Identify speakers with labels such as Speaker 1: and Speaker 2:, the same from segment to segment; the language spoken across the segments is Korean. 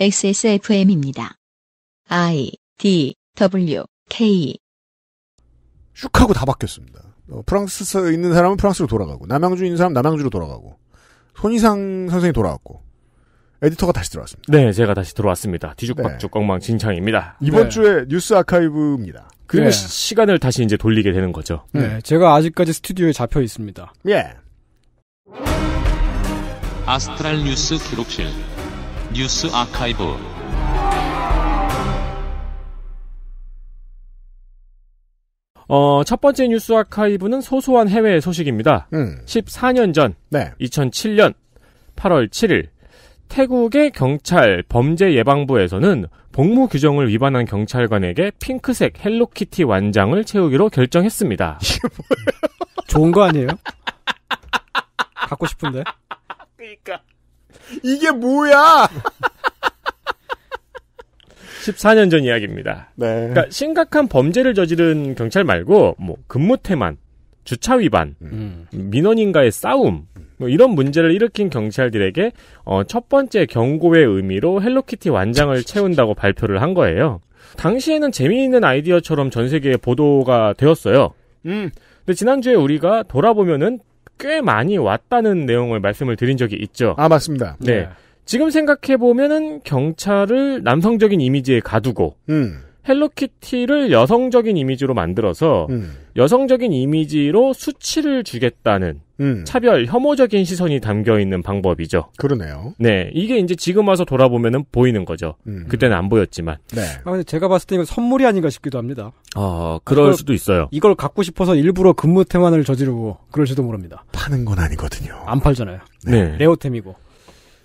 Speaker 1: XSFM입니다. I D W K
Speaker 2: 슉 하고 다 바뀌었습니다. 어, 프랑스에 있는 사람은 프랑스로 돌아가고 남양주에 있는 사람은 남양주로 돌아가고 손이상 선생이 돌아왔고 에디터가 다시 들어왔습니다.
Speaker 3: 네, 제가 다시 들어왔습니다. 뒤죽박죽 엉망진창입니다.
Speaker 2: 이번
Speaker 4: 네.
Speaker 2: 주에 뉴스 아카이브입니다.
Speaker 3: 그리고
Speaker 4: 네.
Speaker 3: 시- 시간을 다시 이제 돌리게 되는 거죠.
Speaker 4: 네, 제가 아직까지 스튜디오에 잡혀 있습니다.
Speaker 2: 예.
Speaker 5: 아스트랄 뉴스 기록실 뉴스 아카이브
Speaker 3: 어, 첫 번째 뉴스 아카이브는 소소한 해외 소식입니다.
Speaker 2: 음.
Speaker 3: 14년 전,
Speaker 2: 네.
Speaker 3: 2007년 8월 7일, 태국의 경찰 범죄 예방부에서는 복무 규정을 위반한 경찰관에게 핑크색 헬로키티 완장을 채우기로 결정했습니다.
Speaker 4: 좋은 거 아니에요? 갖고 싶은데.
Speaker 2: 이게 뭐야?
Speaker 3: 14년 전 이야기입니다.
Speaker 2: 네.
Speaker 3: 그러니까 심각한 범죄를 저지른 경찰 말고 뭐 근무 태만, 주차 위반,
Speaker 4: 음.
Speaker 3: 민원인과의 싸움 뭐 이런 문제를 일으킨 경찰들에게 어, 첫 번째 경고의 의미로 헬로키티 완장을 채운다고 발표를 한 거예요. 당시에는 재미있는 아이디어처럼 전 세계에 보도가 되었어요.
Speaker 2: 음.
Speaker 3: 근데 지난주에 우리가 돌아보면은 꽤 많이 왔다는 내용을 말씀을 드린 적이 있죠.
Speaker 2: 아 맞습니다.
Speaker 3: 네. 지금 생각해 보면은 경찰을 남성적인 이미지에 가두고
Speaker 2: 음.
Speaker 3: 헬로키티를 여성적인 이미지로 만들어서
Speaker 2: 음.
Speaker 3: 여성적인 이미지로 수치를 주겠다는
Speaker 2: 음.
Speaker 3: 차별, 혐오적인 시선이 담겨 있는 방법이죠.
Speaker 2: 그러네요.
Speaker 3: 네, 이게 이제 지금 와서 돌아보면은 보이는 거죠.
Speaker 2: 음.
Speaker 3: 그때는 안 보였지만.
Speaker 2: 네.
Speaker 4: 아, 근데 제가 봤을 때 이거 선물이 아닌가 싶기도 합니다.
Speaker 3: 어, 그럴
Speaker 4: 그걸-
Speaker 3: 수도 있어요.
Speaker 4: 이걸 갖고 싶어서 일부러 근무 태만을 저지르고 그럴지도 모릅니다.
Speaker 2: 파는 건 아니거든요.
Speaker 4: 안 팔잖아요.
Speaker 3: 네.
Speaker 4: 레어템이고.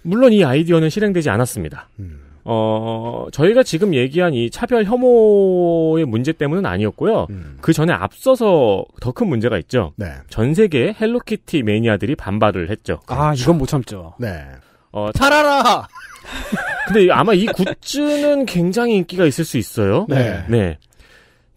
Speaker 3: 물론 이 아이디어는 실행되지 않았습니다.
Speaker 2: 음.
Speaker 3: 어, 저희가 지금 얘기한 이 차별 혐오의 문제 때문은 아니었고요.
Speaker 2: 음.
Speaker 3: 그 전에 앞서서 더 큰 문제가 있죠.
Speaker 2: 네.
Speaker 3: 전 세계의 헬로키티 매니아들이 반발을 했죠.
Speaker 4: 아, 이건 못 참죠.
Speaker 2: 네.
Speaker 3: 어,
Speaker 2: 팔아라.
Speaker 3: 근데 아마 이 굿즈는 굉장히 인기가 있을 수 있어요.
Speaker 2: 네.
Speaker 3: 네.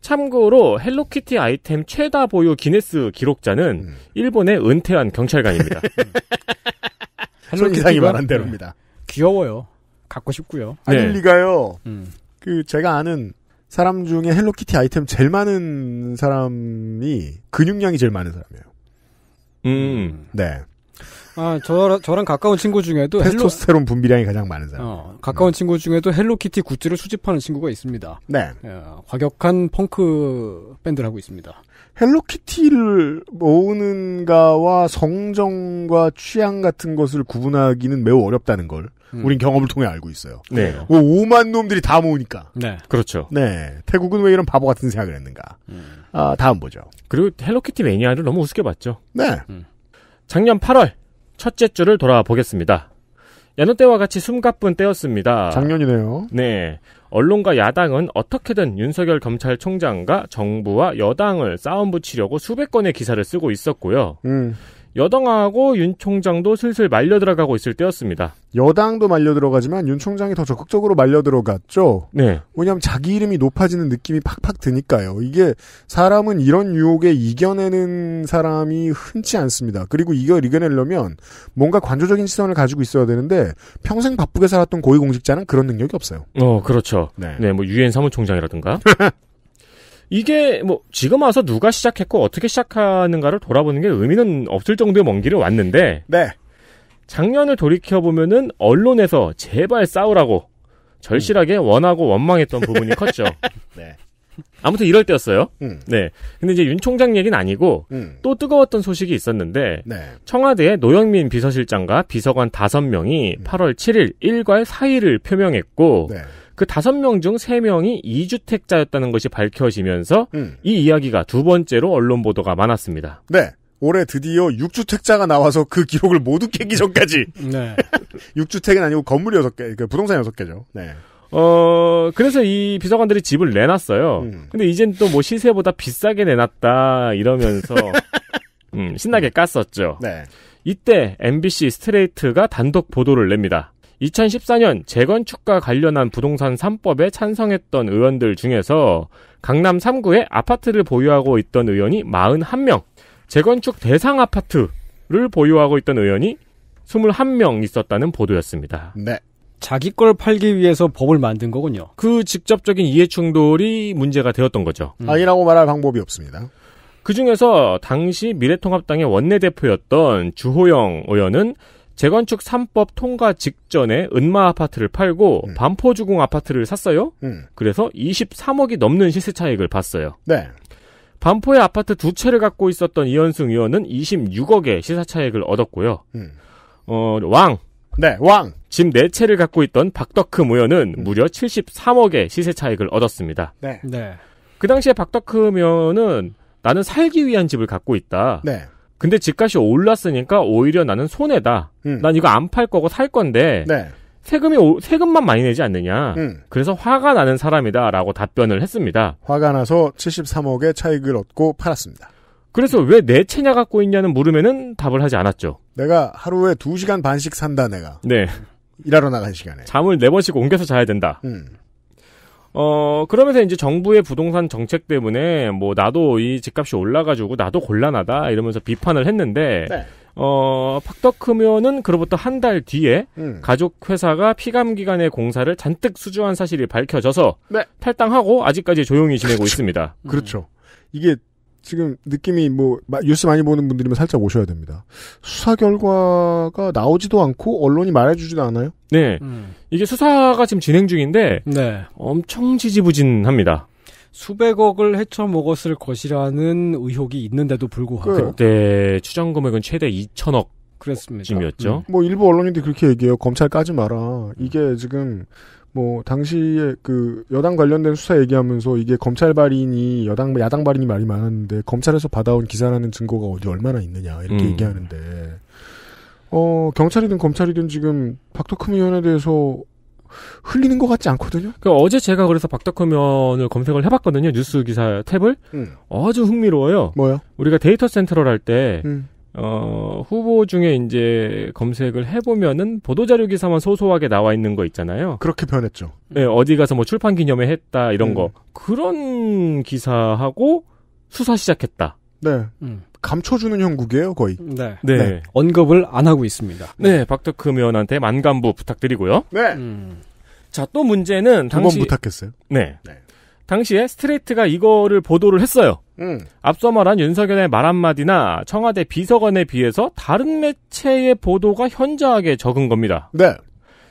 Speaker 3: 참고로 헬로키티 아이템 최다 보유 기네스 기록자는
Speaker 2: 음.
Speaker 3: 일본의 은퇴한 경찰관입니다.
Speaker 4: 헬로키티가-
Speaker 2: 말한 대로입니다.
Speaker 4: 귀여워요. 갖고 싶고요.
Speaker 3: 네.
Speaker 2: 아닐 리가요.
Speaker 4: 음.
Speaker 2: 그 제가 아는 사람 중에 헬로키티 아이템 제일 많은 사람이 근육량이 제일 많은 사람이에요.
Speaker 3: 음.
Speaker 2: 네.
Speaker 4: 아, 저, 저랑 가까운 친구 중에도 헬로,
Speaker 2: 테스토스테론 분비량이 가장 많은 사람.
Speaker 4: 어, 가까운 친구 중에도 헬로키티 굿즈를 수집하는 친구가 있습니다.
Speaker 2: 네.
Speaker 4: 어, 과격한 펑크 밴드를 하고 있습니다.
Speaker 2: 헬로키티를 모으는가와 성정과 취향 같은 것을 구분하기는 매우 어렵다는 걸
Speaker 4: 음.
Speaker 2: 우린 경험을 통해 알고 있어요.
Speaker 3: 네.
Speaker 2: 뭐 5만 놈들이 다 모으니까.
Speaker 4: 네.
Speaker 3: 그렇죠.
Speaker 2: 네. 태국은 왜 이런 바보 같은 생각을 했는가.
Speaker 4: 음.
Speaker 2: 아, 다음 보죠.
Speaker 3: 그리고 헬로키티 매니아를 너무 우습게 봤죠.
Speaker 2: 네.
Speaker 3: 작년 8월 첫째 주를 돌아보겠습니다. 여느 때와 같이 숨가쁜 때였습니다.
Speaker 2: 작년이네요.
Speaker 3: 네. 언론과 야당은 어떻게든 윤석열 검찰총장과 정부와 여당을 싸움 붙이려고 수백 건의 기사를 쓰고 있었고요.
Speaker 2: 음.
Speaker 3: 여당하고 윤 총장도 슬슬 말려 들어가고 있을 때였습니다.
Speaker 2: 여당도 말려 들어가지만 윤 총장이 더 적극적으로 말려 들어갔죠.
Speaker 3: 네.
Speaker 2: 왜냐하면 자기 이름이 높아지는 느낌이 팍팍 드니까요. 이게 사람은 이런 유혹에 이겨내는 사람이 흔치 않습니다. 그리고 이걸 이겨내려면 뭔가 관조적인 시선을 가지고 있어야 되는데 평생 바쁘게 살았던 고위공직자는 그런 능력이 없어요.
Speaker 3: 어, 그렇죠.
Speaker 2: 네.
Speaker 3: 네, 뭐 유엔 사무총장이라든가. 이게 뭐 지금 와서 누가 시작했고 어떻게 시작하는가를 돌아보는 게 의미는 없을 정도의 먼 길을 왔는데
Speaker 2: 네.
Speaker 3: 작년을 돌이켜 보면은 언론에서 제발 싸우라고 절실하게 원하고 원망했던 부분이 컸죠.
Speaker 2: 네.
Speaker 3: 아무튼 이럴 때였어요.
Speaker 2: 음.
Speaker 3: 네. 근데 이제 윤 총장 얘기는 아니고
Speaker 2: 음.
Speaker 3: 또 뜨거웠던 소식이 있었는데
Speaker 2: 네.
Speaker 3: 청와대의 노영민 비서실장과 비서관 5명이 8월 7일 일괄 사의를 표명했고
Speaker 2: 네.
Speaker 3: 그 5명 중 3명이 2주택자였다는 것이 밝혀지면서
Speaker 2: 음.
Speaker 3: 이 이야기가 두 번째로 언론 보도가 많았습니다.
Speaker 2: 네. 올해 드디어 6주택자가 나와서 그 기록을 모두 깨기 전까지
Speaker 4: 네.
Speaker 2: 6주택은 아니고 건물이 6개, 그 부동산 6개죠. 네.
Speaker 3: 어, 그래서 이 비서관들이 집을 내놨어요.
Speaker 2: 음.
Speaker 3: 근데 이젠 또 뭐 시세보다 비싸게 내놨다 이러면서 음, 신나게 깠었죠.
Speaker 2: 네.
Speaker 3: 이때 MBC 스트레이트가 단독 보도를 냅니다. 2014년 재건축과 관련한 부동산 3법에 찬성했던 의원들 중에서 강남 3구에 아파트를 보유하고 있던 의원이 41명, 재건축 대상 아파트를 보유하고 있던 의원이 21명 있었다는 보도였습니다.
Speaker 2: 네.
Speaker 4: 자기 걸 팔기 위해서 법을 만든 거군요.
Speaker 3: 그 직접적인 이해 충돌이 문제가 되었던 거죠.
Speaker 4: 음.
Speaker 2: 아니라고 말할 방법이 없습니다.
Speaker 3: 그 중에서 당시 미래통합당의 원내대표였던 주호영 의원은 재건축 3법 통과 직전에 은마 아파트를 팔고
Speaker 2: 음.
Speaker 3: 반포주공 아파트를 샀어요.
Speaker 2: 음.
Speaker 3: 그래서 23억이 넘는 시세 차익을 봤어요.
Speaker 2: 네.
Speaker 3: 반포에 아파트 두 채를 갖고 있었던 이현승 의원은 26억의 시사 차익을 얻었고요.
Speaker 2: 음.
Speaker 3: 어, 왕,
Speaker 2: 네, 왕.
Speaker 3: 집 네 채를 갖고 있던 박덕흠 의원은
Speaker 2: 음.
Speaker 3: 무려 73억의 시세 차익을 얻었습니다.
Speaker 2: 네.
Speaker 4: 네.
Speaker 3: 그 당시에 박덕흠 의원은 나는 살기 위한 집을 갖고 있다.
Speaker 2: 네.
Speaker 3: 근데 집값이 올랐으니까 오히려 나는 손해다.
Speaker 2: 음.
Speaker 3: 난 이거 안 팔 거고 살 건데
Speaker 2: 네.
Speaker 3: 세금이 오- 세금만 많이 내지 않느냐.
Speaker 2: 음.
Speaker 3: 그래서 화가 나는 사람이다라고 답변을 했습니다.
Speaker 2: 화가 나서 73억의 차익을 얻고 팔았습니다.
Speaker 3: 그래서 왜 내 채냐 갖고 있냐는 물음에는 답을 하지 않았죠.
Speaker 2: 내가 하루에 2시간 반씩 산다, 내가.
Speaker 3: 네.
Speaker 2: 일하러 나간 시간에.
Speaker 3: 잠을 네 번씩 옮겨서 자야 된다.
Speaker 2: 음.
Speaker 3: 어, 그러면서 이제 정부의 부동산 정책 때문에 뭐 나도 이 집값이 올라가지고 나도 곤란하다 이러면서 비판을 했는데,
Speaker 2: 네.
Speaker 3: 어, 팍덕크면은 그로부터 한 달 뒤에
Speaker 2: 음.
Speaker 3: 가족 회사가 피감기관의 공사를 잔뜩 수주한 사실이 밝혀져서
Speaker 2: 네.
Speaker 3: 탈당하고 아직까지 조용히 지내고 있습니다.
Speaker 2: 그렇죠. 이게 지금 느낌이 뭐 마- 뉴스 많이 보는 분들이면 살짝 오셔야 됩니다. 수사 결과가 나오지도 않고 언론이 말해주지도 않아요.
Speaker 3: 네.
Speaker 4: 음.
Speaker 3: 이게 수사가 지금 진행 중인데
Speaker 4: 네.
Speaker 3: 엄청 지지부진합니다.
Speaker 4: 수백억을 헤쳐 먹었을 것이라는 의혹이 있는데도 불구하고
Speaker 2: 그-
Speaker 3: 그때 추정 금액은 최대 2천억쯤이었죠.
Speaker 4: 그랬습니다.
Speaker 2: 뭐 일부 언론인들이 그렇게 얘기해요. 검찰 까지 마라. 이게 지금 뭐 당시에 그 여당 관련된 수사 얘기하면서 이게 검찰 발인이 여당 야당 발인이 말이 많았는데 검찰에서 받아온 기사라는 증거가 어디 얼마나 있느냐 이렇게
Speaker 3: 음.
Speaker 2: 얘기하는데 어 경찰이든 검찰이든 지금 박덕흠 의원에 대해서 흘리는 것 같지 않거든요.
Speaker 3: 그 어제 제가 그래서 박덕화면을 검색을 해봤거든요. 뉴스 기사 탭을.
Speaker 2: 음.
Speaker 3: 아주 흥미로워요.
Speaker 2: 뭐요?
Speaker 3: 우리가 데이터 센트럴 할 때,
Speaker 2: 음.
Speaker 3: 어, 후보 중에 이제 검색을 해보면은 보도자료 기사만 소소하게 나와 있는 거 있잖아요.
Speaker 2: 그렇게 변했죠.
Speaker 3: 네, 어디 가서 뭐 출판 기념회 했다, 이런
Speaker 2: 음.
Speaker 3: 거. 그런 기사하고 수사 시작했다.
Speaker 2: 네.
Speaker 4: 음.
Speaker 2: 감춰주는 형국이에요, 거의.
Speaker 4: 네.
Speaker 3: 네.
Speaker 2: 네.
Speaker 3: 네,
Speaker 4: 언급을 안 하고 있습니다.
Speaker 3: 박덕흠 의원한테 만감부 부탁드리고요.
Speaker 2: 네.
Speaker 4: 음.
Speaker 3: 자, 또 문제는
Speaker 2: 두번
Speaker 3: 당시,
Speaker 2: 부탁했어요.
Speaker 3: 네.
Speaker 2: 네.
Speaker 3: 당시에 스트레이트가 이거를 보도를 했어요.
Speaker 2: 음.
Speaker 3: 앞서 말한 윤석열의 말 한마디나 청와대 비서관에 비해서 다른 매체의 보도가 현저하게 적은 겁니다.
Speaker 2: 네.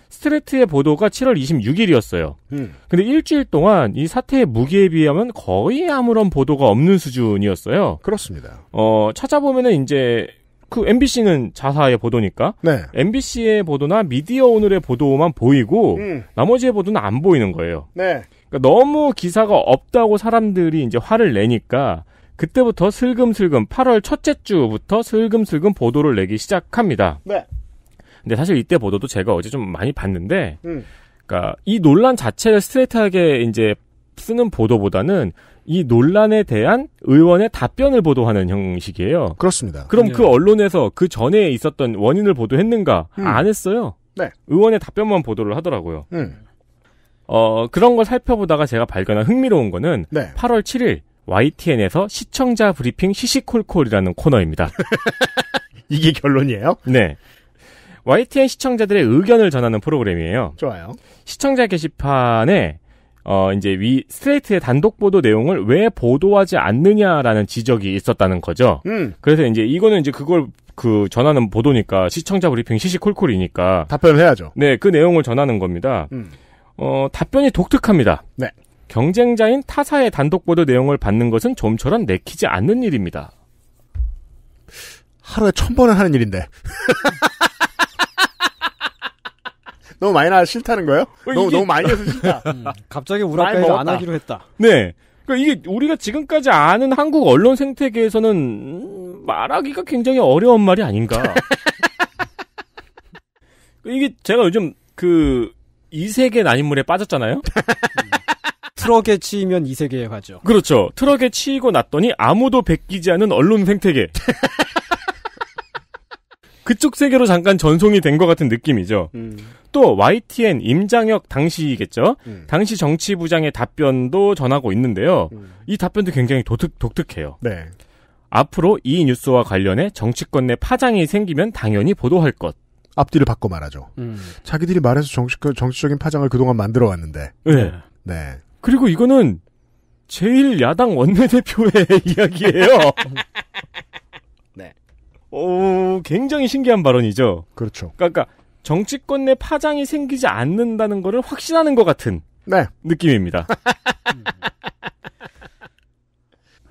Speaker 3: 스트레이트의 보도가 7월 26일이었어요.
Speaker 2: 음.
Speaker 3: 근데 일주일 동안 이 사태의 무게에 비하면 거의 아무런 보도가 없는 수준이었어요.
Speaker 2: 그렇습니다.
Speaker 3: 어, 찾아보면은 이제 그 MBC는 자사의 보도니까
Speaker 2: 네.
Speaker 3: MBC의 보도나 미디어 오늘의 보도만 보이고
Speaker 2: 음.
Speaker 3: 나머지의 보도는 안 보이는 거예요.
Speaker 2: 네.
Speaker 3: 그러니까 너무 기사가 없다고 사람들이 이제 화를 내니까 그때부터 슬금슬금 8월 첫째 주부터 슬금슬금 보도를 내기 시작합니다.
Speaker 2: 네.
Speaker 3: 근데 사실 이때 보도도 제가 어제 좀 많이 봤는데,
Speaker 2: 음.
Speaker 3: 그러니까 이 논란 자체를 스트레이트하게 이제 쓰는 보도보다는 이 논란에 대한 의원의 답변을 보도하는 형식이에요.
Speaker 2: 그렇습니다.
Speaker 3: 그럼
Speaker 4: 네.
Speaker 3: 그 언론에서 그 전에 있었던 원인을 보도했는가?
Speaker 2: 음.
Speaker 3: 안 했어요.
Speaker 2: 네.
Speaker 3: 의원의 답변만 보도를 하더라고요.
Speaker 2: 음.
Speaker 3: 어, 그런 걸 살펴보다가 제가 발견한 흥미로운 거는
Speaker 2: 네.
Speaker 3: 8월 7일 YTN에서 시청자 브리핑 시시콜콜이라는 코너입니다.
Speaker 2: 이게 결론이에요?
Speaker 3: 네. YTN 시청자들의 의견을 전하는 프로그램이에요.
Speaker 2: 좋아요.
Speaker 3: 시청자 게시판에 어 이제 위 스트레이트의 단독 보도 내용을 왜 보도하지 않느냐라는 지적이 있었다는 거죠.
Speaker 2: 음.
Speaker 3: 그래서 이제 이거는 이제 그걸 그 전하는 보도니까 시청자 브리핑 시시콜콜이니까
Speaker 2: 답변을 해야죠.
Speaker 3: 네, 그 내용을 전하는 겁니다.
Speaker 2: 음.
Speaker 3: 어, 답변이 독특합니다.
Speaker 2: 네.
Speaker 3: 경쟁자인 타사의 단독 보도 내용을 받는 것은 좀처럼 내키지 않는 일입니다.
Speaker 2: 하루에 천 번은 하는 일인데. 너무 많이 나 싫다는 거예요? 너무
Speaker 3: 이게-
Speaker 2: 너무 많이 해서 싫다.
Speaker 4: 음. 갑자기 우라카이를. 안 하기로 했다.
Speaker 3: 네. 그러니까 이게 우리가 지금까지 아는 한국 언론 생태계에서는 음, 말하기가 굉장히 어려운 말이 아닌가. 이게 제가 요즘 그 이세계 난인물에 빠졌잖아요.
Speaker 4: 트럭에 치이면 이 세계에 가죠.
Speaker 3: 그렇죠. 트럭에 치이고 났더니 아무도 베끼지 않은 언론 생태계. 그쪽 세계로 잠깐 전송이 된 것 같은 느낌이죠.
Speaker 2: 음.
Speaker 3: 또 YTN 임장혁 당시겠죠.
Speaker 2: 음.
Speaker 3: 당시 정치부장의 답변도 전하고 있는데요.
Speaker 2: 음.
Speaker 3: 이 답변도 굉장히 독특, 독특해요.
Speaker 2: 네.
Speaker 3: 앞으로 이 뉴스와 관련해 정치권 내 파장이 생기면 당연히 보도할 것.
Speaker 2: 앞뒤를 바꿔 말하죠.
Speaker 4: 음.
Speaker 2: 자기들이 말해서 정치, 정치적인 파장을 그동안 만들어 왔는데.
Speaker 3: 네.
Speaker 2: 네.
Speaker 3: 그리고 이거는 제일 야당 원내대표의 이야기예요.
Speaker 2: 네.
Speaker 3: 오, 굉장히 신기한 발언이죠.
Speaker 2: 그렇죠.
Speaker 3: 그러니까 정치권 내 파장이 생기지 않는다는 거를 확신하는 것 같은
Speaker 2: 네.
Speaker 3: 느낌입니다.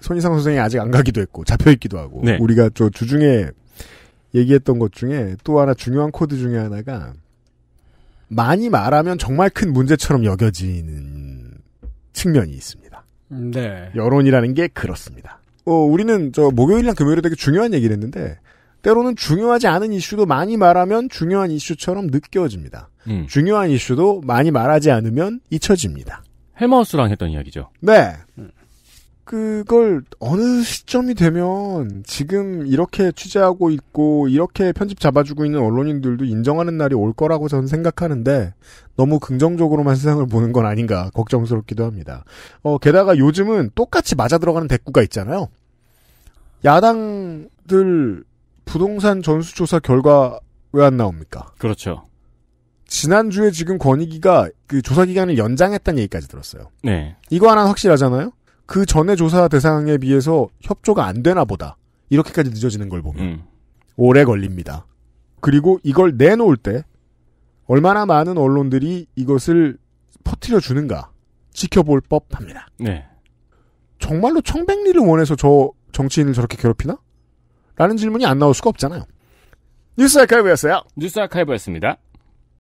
Speaker 2: 손희상 선생이 아직 안 가기도 했고 잡혀 있기도 하고
Speaker 3: 네.
Speaker 2: 우리가 저 주중에 얘기했던 것 중에 또 하나 중요한 코드 중에 하나가 많이 말하면 정말 큰 문제처럼 여겨지는 측면이 있습니다.
Speaker 4: 음, 네.
Speaker 2: 여론이라는 게 그렇습니다. 어, 우리는 저 목요일이랑 금요일에 되게 중요한 얘기를 했는데 때로는 중요하지 않은 이슈도 많이 말하면 중요한 이슈처럼 느껴집니다.
Speaker 3: 음.
Speaker 2: 중요한 이슈도 많이 말하지 않으면 잊혀집니다.
Speaker 3: 헬마우스랑 했던 이야기죠.
Speaker 2: 네. 그걸 어느 시점이 되면 지금 이렇게 취재하고 있고 이렇게 편집 잡아주고 있는 언론인들도 인정하는 날이 올 거라고 저는 생각하는데 너무 긍정적으로만 세상을 보는 건 아닌가 걱정스럽기도 합니다. 어, 게다가 요즘은 똑같이 맞아 들어가는 대꾸가 있잖아요. 야당들 부동산 전수조사 결과 왜 안 나옵니까?
Speaker 3: 그렇죠.
Speaker 2: 지난주에 지금 권익위가 그 조사 기간을 연장했다는 얘기까지 들었어요.
Speaker 3: 네.
Speaker 2: 이거 하나는 확실하잖아요. 그 전에 조사 대상에 비해서 협조가 안 되나 보다. 이렇게까지 늦어지는 걸 보면
Speaker 3: 음.
Speaker 2: 오래 걸립니다. 그리고 이걸 내놓을 때 얼마나 많은 언론들이 이것을 퍼뜨려 주는가 지켜볼 법합니다.
Speaker 3: 네.
Speaker 2: 정말로 청백리를 원해서 저 정치인을 저렇게 괴롭히나? 라는 질문이 안 나올 수가 없잖아요. 뉴스 아카이브였어요.
Speaker 3: 뉴스 아카이브였습니다.